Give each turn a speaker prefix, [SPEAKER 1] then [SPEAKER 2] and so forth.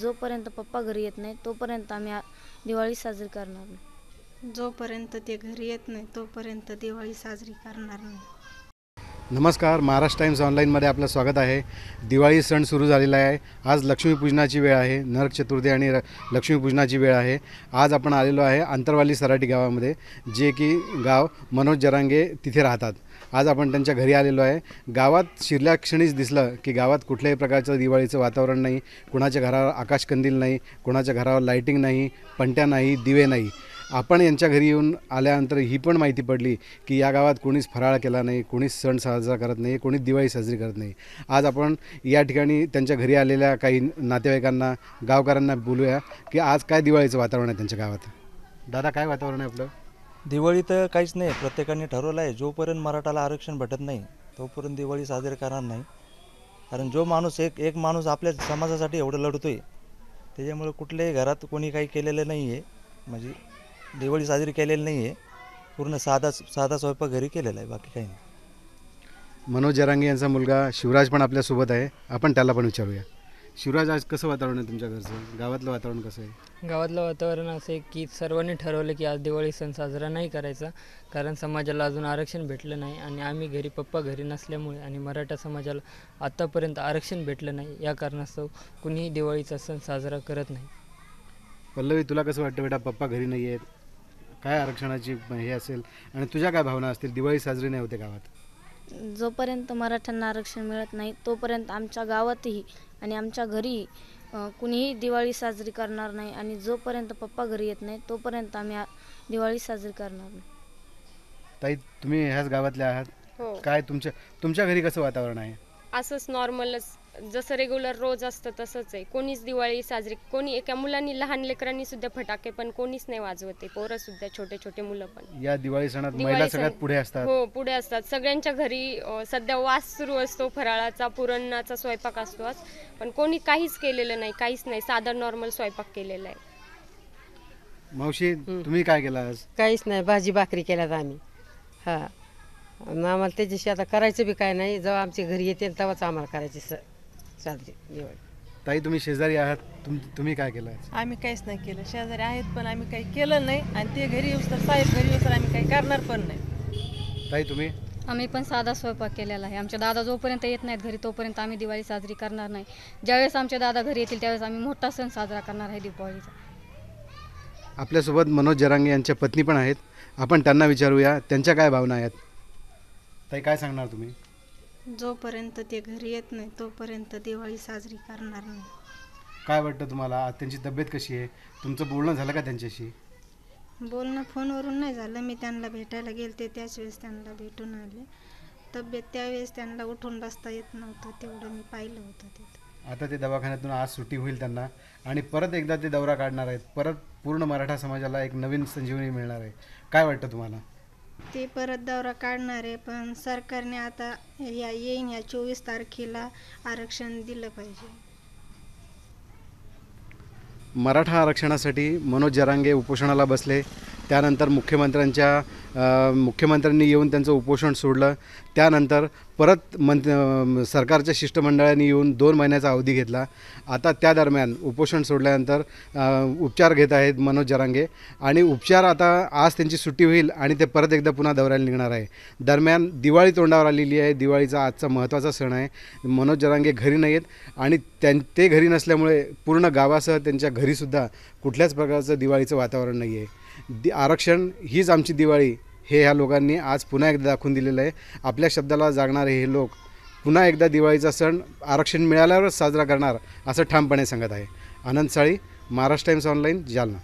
[SPEAKER 1] जोपर्यंत पप्पा घरी येत नाही तोपर्यंत आम्ही आ- दिवाळी साजरी करणार नाही.
[SPEAKER 2] जोपर्यंत ते घरी येत नाही तोपर्यंत दिवाळी साजरी करणार नाही.
[SPEAKER 3] नमस्कार महाराष्ट्र टाइम्स ऑनलाईनमध्ये आपलं स्वागत आहे. दिवाळी सण सुरू झालेला आहे. आज लक्ष्मीपूजनाची वेळ आहे. नरक चतुर्थी आणि र- लक्ष्मीपूजनाची वेळ आहे. आज आपण आलेलो आहे आंतरवाली सराटी गावामध्ये जे की गाव मनोज जरांगे तिथे राहतात. आज आपण त्यांच्या घरी आलेलो आहे. गावात शिरल्या क्षणीच दिसलं की गावात कुठल्याही प्रकारचं दिवाळीचं वातावरण नाही कुणाच्या घरावर आकाशकंदील नाही कुणाच्या घरावर लाईटिंग नाही पंट्या नाही दिवे नाही. आपण यांच्या घरी येऊन आल्यानंतर ही पण माहिती पडली की या गावात कोणीच फराळ केला नाही कोणीच सण साजरा करत नाही कोणीच दिवाळी साजरी करत नाही. आज आपण या ठिकाणी त्यांच्या घरी आलेल्या काही नातेवाईकांना गावकऱ्यांना बोलूया की आज काय दिवाळीचं वातावरण आहे त्यांच्या गावात? दादा काय वातावरण आहे आपलं?
[SPEAKER 4] दिवाळी तर काहीच नाही. प्रत्येकाने ठरवलं आहे. जोपर्यंत मराठाला आरक्षण भेटत नाही तोपर्यंत दिवाळी साजरी करणार नाही. कारण जो माणूस एक एक माणूस आपल्या समाजासाठी एवढं लढतो आहे त्याच्यामुळे कुठल्याही घरात कोणी काही केलेलं नाही आहे म्हणजे दिवाळी साजरी केलेली नाही आहे पूर्ण साधा साधा स्वयंपाक घरी केलेला आहे. बाकी काही नाही.
[SPEAKER 3] मनोज जरांगे यांचा मुलगा शिवराज पण आपल्यासोबत आहे. आपण त्याला पण विचारूया. शिवराज आज कसं वातावरण आहे तुमच्या घरचं? गावातलं वातावरण कसं आहे?
[SPEAKER 5] गावातलं वातावरण असं आहे की सर्वांनी ठरवलं की आज दिवाळी सण साजरा नाही करायचा कारण समाजाला अजून आरक्षण भेटलं नाही आणि आम्ही घरी पप्पा घरी नसल्यामुळे आणि मराठा समाजाला आत्तापर्यंत आरक्षण भेटलं नाही. या कारणास्तव कुणीही दिवाळीचा सण साजरा करत नाही.
[SPEAKER 3] पल्लवी तुला कसं वाटतं बेटा? पप्पा घरी नाही आहेत. काय आरक्षणाची हे असेल? आणि तुझ्या काय भावना असतील? दिवाळी साजरी नाही होते गावात.
[SPEAKER 1] जोपर्यंत मराठ्यांना आरक्षण मिळत नाही तोपर्यंत आमच्या गावातही आणि आमच्या घरी कुणीही दिवाळी साजरी करणार नाही आणि जोपर्यंत पप्पा घरी येत नाही तोपर्यंत आम्ही दिवाळी साजरी करणार नाही.
[SPEAKER 3] ताई तुम्ही ह्याच गावातल्या आहात.
[SPEAKER 6] हो.
[SPEAKER 3] काय तुमच्या तुमच्या घरी कसं वातावरण आहे?
[SPEAKER 6] असंच नॉर्मलच जसं रेग्युलर रोज असतं तसंच आहे. कोणीच दिवाळी साजरी कोणी एका मुलांनी लहान लेकरांनी सुद्धा फटाके पण कोणीच नाही वाजवत पोरं सुद्धा छोटे छोटे मुलं पण.
[SPEAKER 3] या दिवाळी सणात
[SPEAKER 6] दिवाळी
[SPEAKER 3] महिला
[SPEAKER 6] सण-
[SPEAKER 3] सगळ्यात पुढे असतात.
[SPEAKER 6] हो पुढे असतात. सगळ्यांच्या घरी अं, सध्या वास सुरू असतो फराळाचा पुरणाचा स्वयंपाक असतो आज. पण कोणी काहीच केलेलं नाही काहीच नाही. साधा नॉर्मल स्वयंपाक केलेला आहे.
[SPEAKER 3] मावशी तुम्ही काय केलं आज?
[SPEAKER 7] काहीच नाही. भाजी भाकरी केल्यात आम्ही. हा. आणि आम्हाला त्याच्याशी आता करायचं बी काय नाही. जेव्हा आमच्या घरी येते तेव्हाच आम्हाला करायची स साजरी दिवाळी
[SPEAKER 3] ताई तुम्ही शेजारी आहात. तुम तुम्ही काय केलं?
[SPEAKER 2] आम्ही काहीच नाही केलं. शेजारी आहेत पण आम्ही काही केलं नाही. आणि ते घरी येऊस तर साहेब घरी येऊस तर आम्ही काही करणार पण नाही.
[SPEAKER 3] ताई तुम्ही?
[SPEAKER 8] आम्ही पण साधा स्वयंपाक केलेला आहे. आमचे दादा जोपर्यंत येत नाहीत घरी तोपर्यंत आम्ही दिवाळी साजरी करणार नाही. ज्यावेळेस आमचे दादा घरी येतील त्यावेळेस आम्ही मोठा सण साजरा करणार आहे दिवाळीचा.
[SPEAKER 3] आपल्यासोबत मनोज जरांगे यांच्या पत्नी पण आहेत. आपण त्यांना विचारूया त्यांच्या काय भावना आहेत? ताई काय सांगणार तुम्ही?
[SPEAKER 2] जोपर्यंत ते घरी येत नाही तोपर्यंत दिवाळी साजरी करणार नाही.
[SPEAKER 3] काय वाटतं तुम्हाला? त्यांची तब्येत कशी आहे? तुमचं बोलणं झालं का त्यांच्याशी?
[SPEAKER 2] बोलणं फोनवरून नाही झालं. मी त्यांना भेटायला गेलते. त्याच वेळेस त्यांना भेटून आले. तब्येत त्यावेळेस त्यांना उठून बसता येत नव्हतं. तेवढं मी पाहिलं होतं तिथं.
[SPEAKER 3] आता ते दवाखान्यातून आज सुट्टी होईल त्यांना. आणि परत एकदा ते दौरा काढणार आहेत. परत पूर्ण मराठा समाजाला एक नवीन संजीवनी मिळणार आहे. काय वाटतं तुम्हाला?
[SPEAKER 2] ते परत दौरा काढणार आहे पण सरकारने आता या येईन या चोवीस तारखेला आरक्षण दिलं पाहिजे.
[SPEAKER 3] मराठा आरक्षणासाठी मनोज जरांगे उपोषणाला बसले. त्यानंतर मुख्यमंत्र्यांच्या मुख्यमंत्र्यांनी येऊन त्यांचं उपोषण सोडलं. त्यानंतर परत मंत सरकारच्या शिष्टमंडळाने येऊन दोन महिन्याचा अवधी घेतला. आता त्या दरम्यान उपोषण सोडल्यानंतर उपचार घेत आहेत मनोज जरांगे. आणि उपचार आता आज त्यांची सुट्टी होईल आणि ते परत एकदा पुन्हा दौऱ्याला निघणार आहे. दरम्यान दिवाळी तोंडावर आलेली आहे. दिवाळीचा आजचा महत्त्वाचा सण आहे. मनोज जरांगे घरी नाही आहेत. आणि त्यां ते घरी नसल्यामुळे पूर्ण गावासह त्यांच्या घरीसुद्धा कुठल्याच प्रकारचं दिवाळीचं वातावरण नाही आहे दि आरक्षण हीच आमची दिवाळी. हे ह्या लोकांनी आज पुन्हा एकदा दाखवून दिलेलं आहे. आपल्या शब्दाला जागणारे हे लोक पुन्हा एकदा दिवाळीचा सण आरक्षण मिळाल्यावरच साजरा करणार असं ठामपणे सांगत आहे. Anand Sali Maharashtra Times online Jalna.